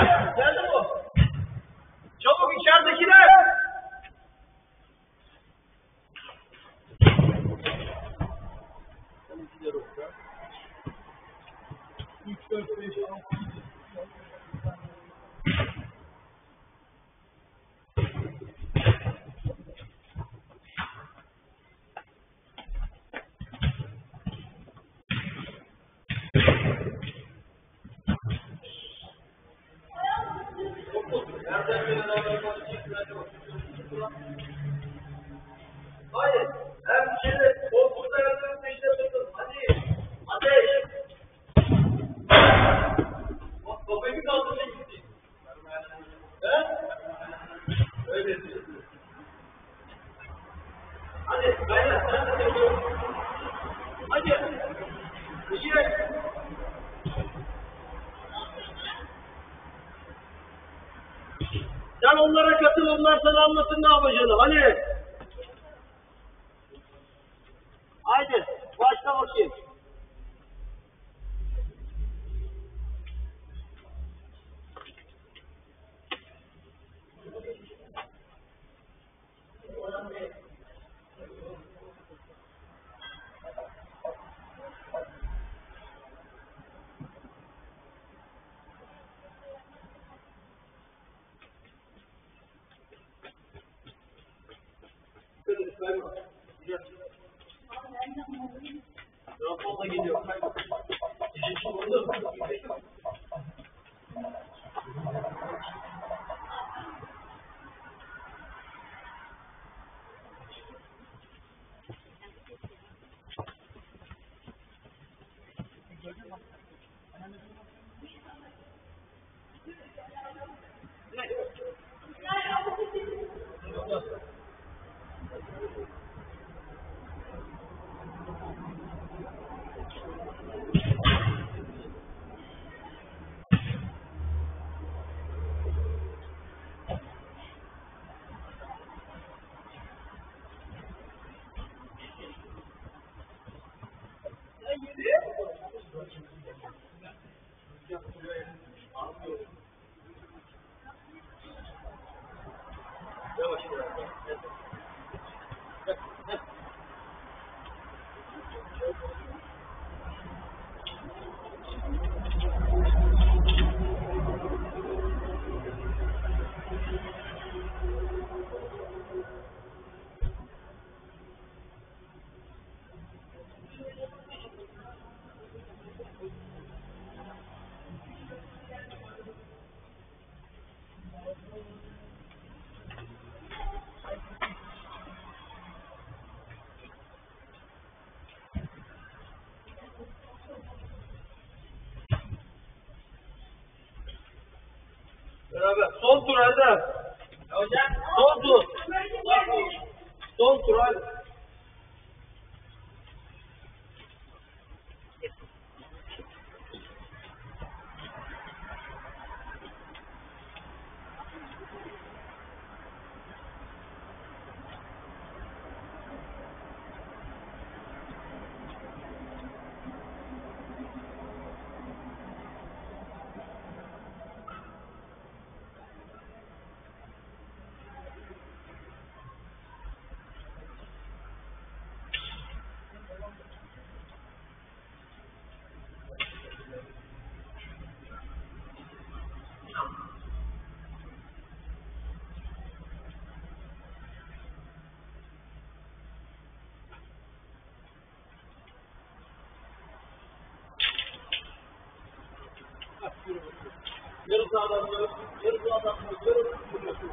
içeridekiler. Geldi bu. Çabuk içeridekiler. Üç, dört, beş, altı, Hayır. Hem şeyde korkutma yerlerin peşine tutun. Hadi. Ateş. Bak kafayı bir kaldırmaya gitti. He? Öyle diyor. Hadi. Gayret. Sen de. Hadi. İyi. Sen onlara katıl, onlar sana anlatın ne yapacağını. Hadi. Haydi, başla bakayım. Kırmızı kayma. Güzel. Daha Beraber. Son tur hadi. Hocam. Son tur. Son tur hadi. Yarı sağdan yarı, yarı sağdan yarı yürüyorsun.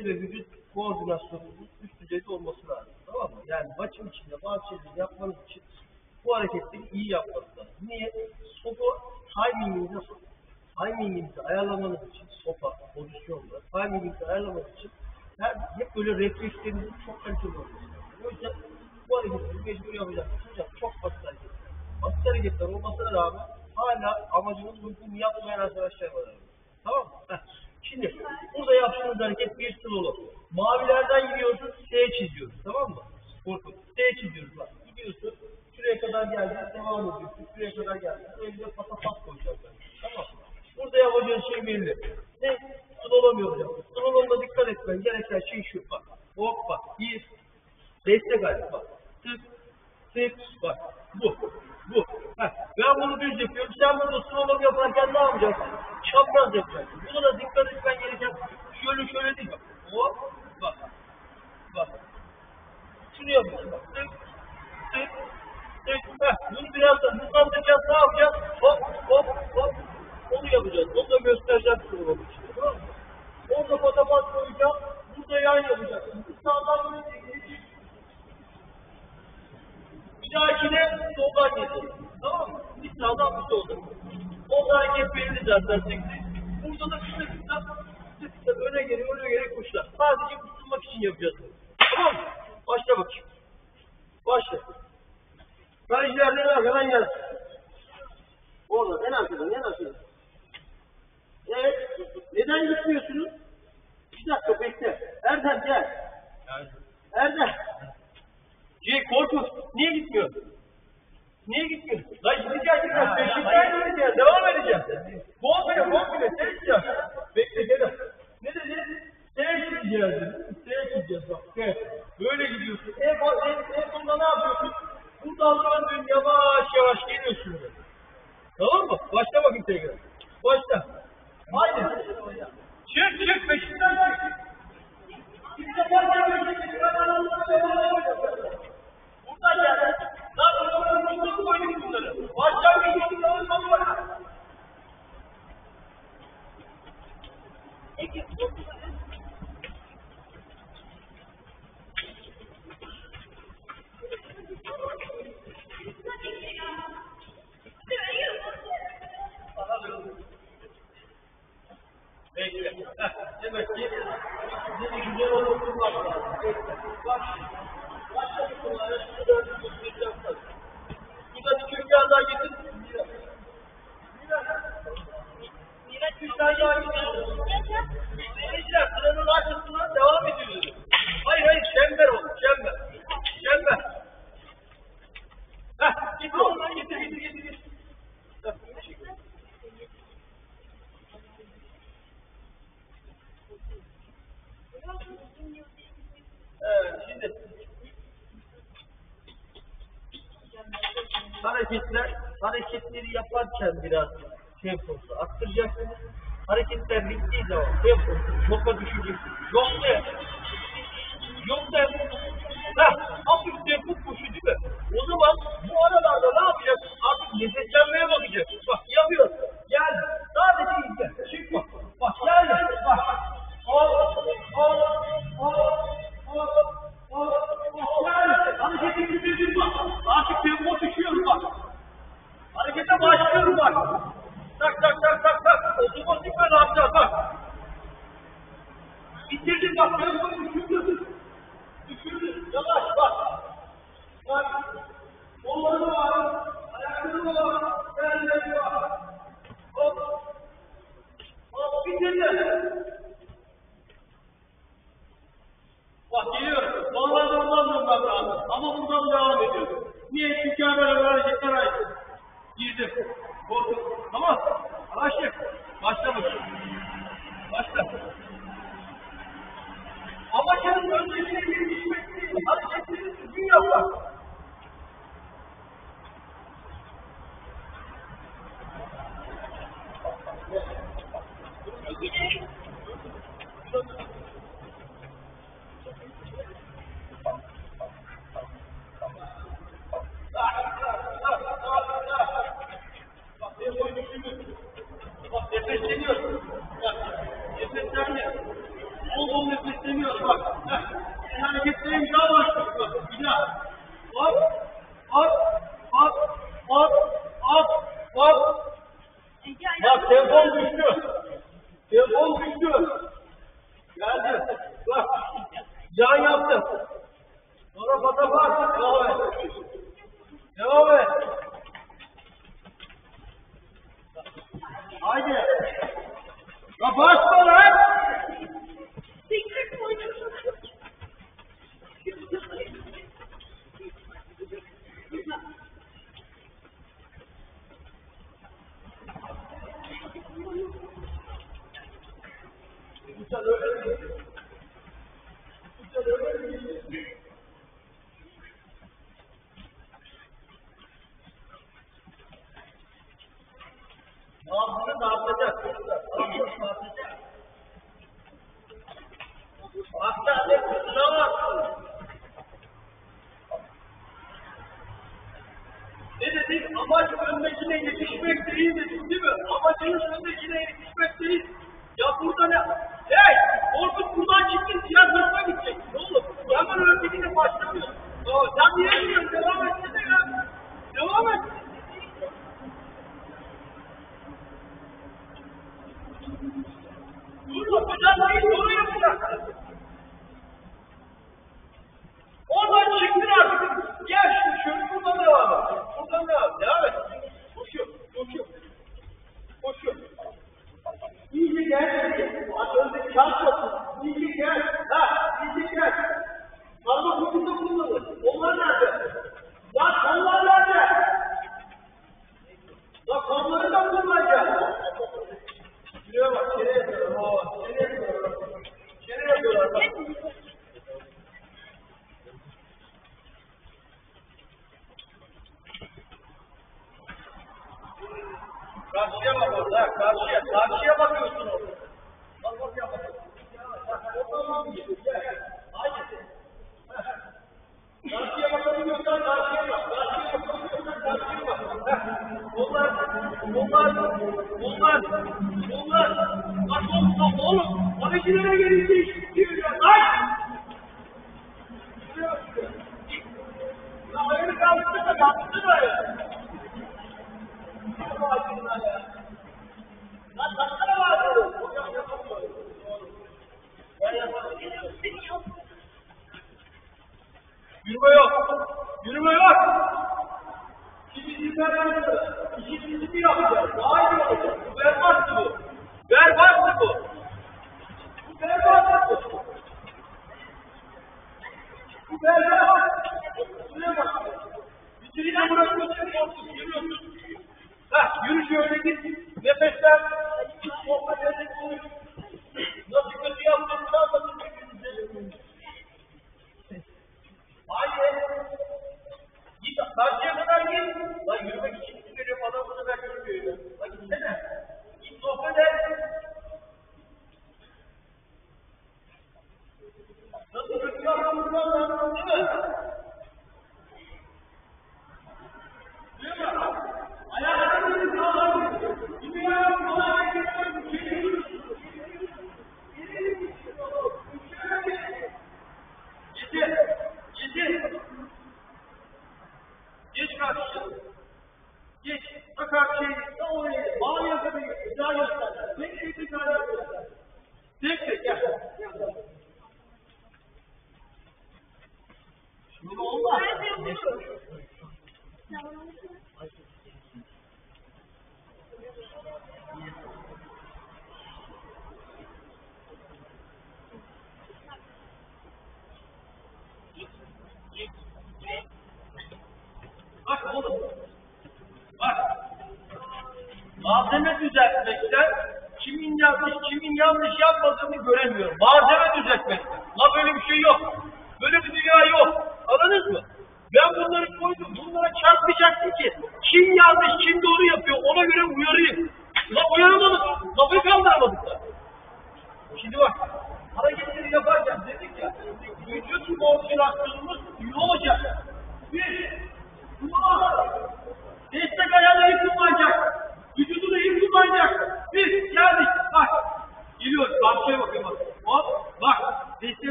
el ve vücut koordinasyonunun üst düzeyde olması lazım. Tamam mı? Yani maçın içinde bazı şeyleri yapmanız için bu hareketleri iyi yapmanız lazım. Niye? Sopa timinginize timinginizi ayarlamanız için sopa, pozisyonla, timinginizi ayarlamanız için her, hep böyle reflekslerinizin çok kaliteli olması lazım. O yüzden bu hareketleri mecbur yapacaksınız. Hocam çok basit hareketler. Basit hareketler olmasına rağmen hala amacınız uygun yapmayan arkadaşlar var yaptığınız hareket bir sır olur. Mavilerden gidiyorsunuz, S çiziyorsunuz. artarken biraz şey temposu arttıracaksınız. Hareketler bittiği zaman temposu şoka düşecek. Yok ne? Hemen böyle böyle hareketler açtım. Girdim. Koltuk. Tamam. Aşık. Başla bakayım. Başla. Amacının önceliğine bir hizmetli hareketleri düzgün yapmak. Amaç öndekine yetişmek değildir, değil mi? Amacınız öndekine yetişmek değil. Yürü şöyle git. Nefes ver. göremiyor. Malzeme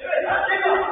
Evet, anne bak.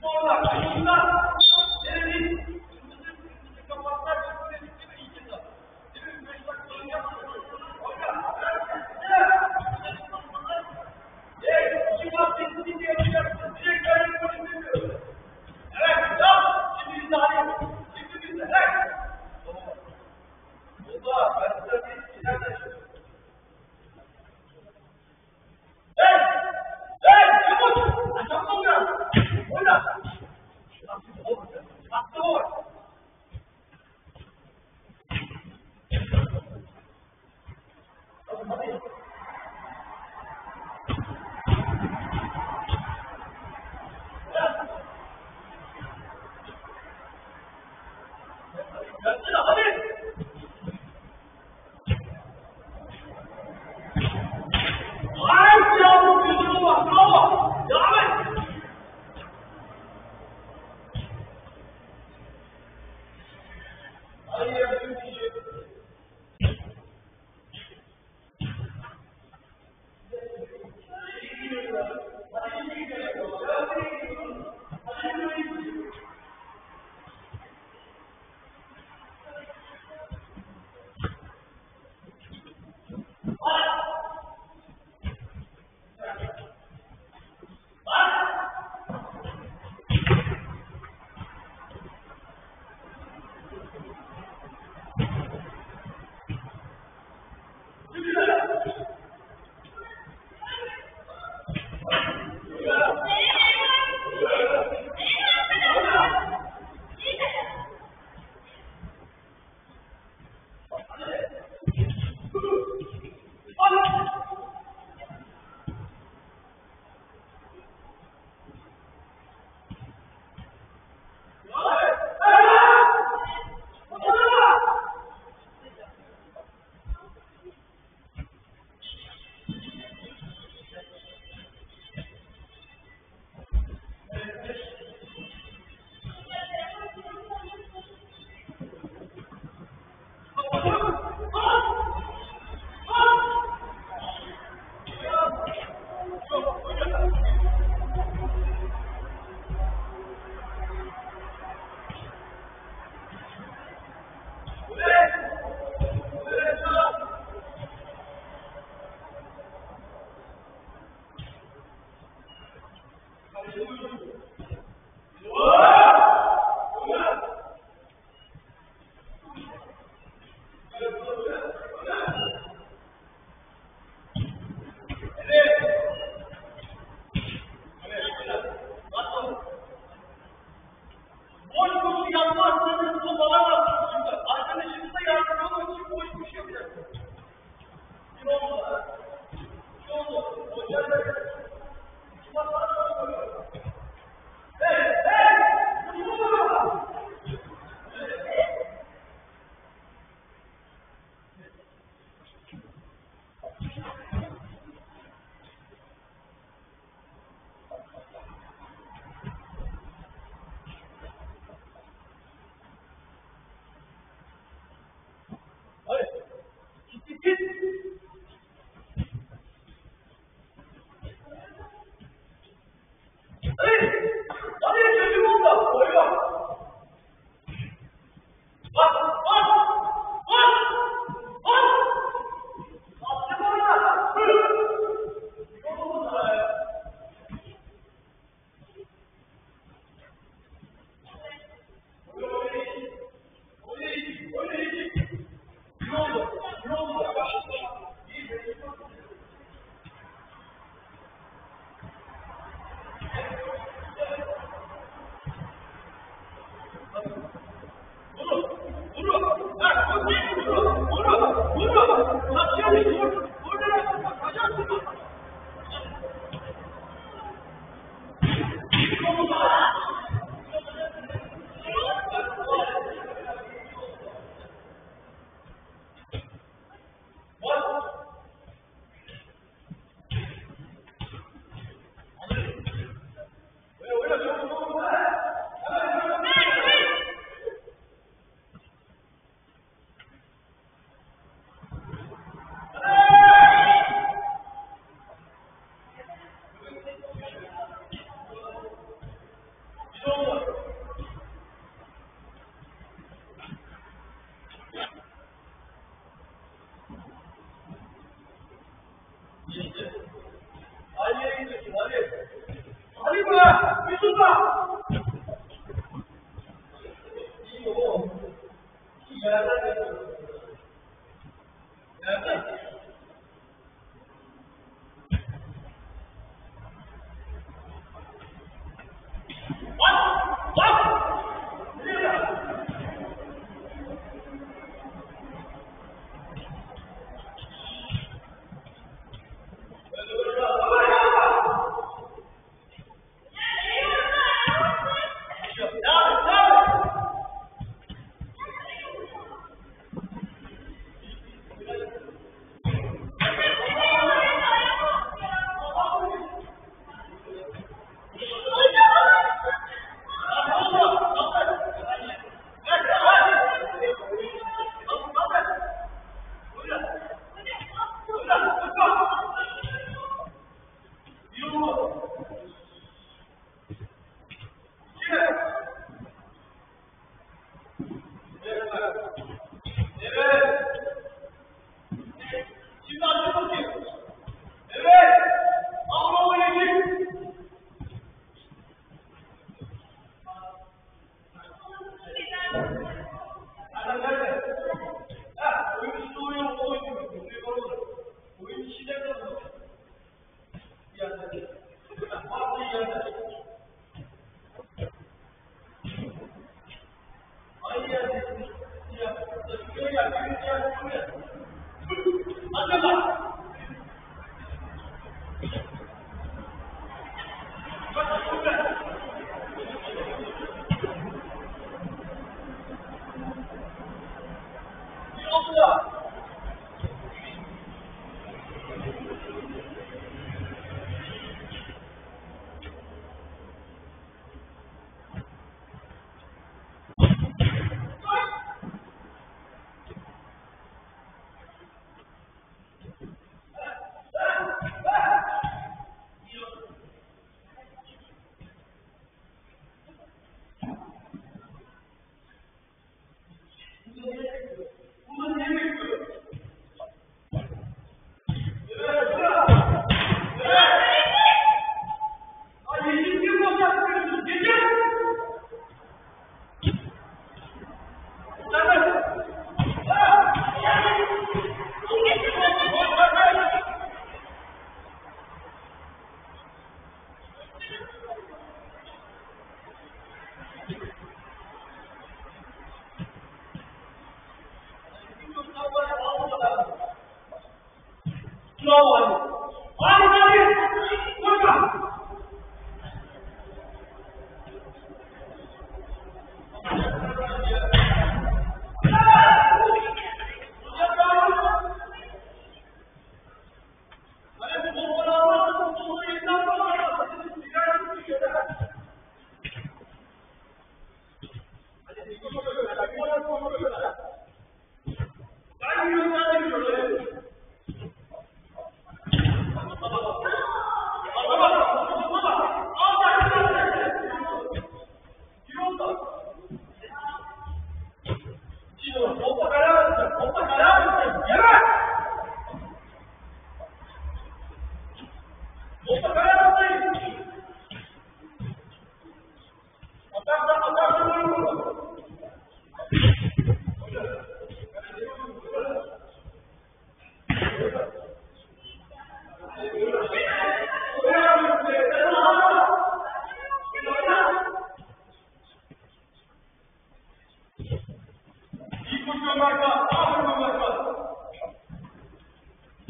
说了，一万。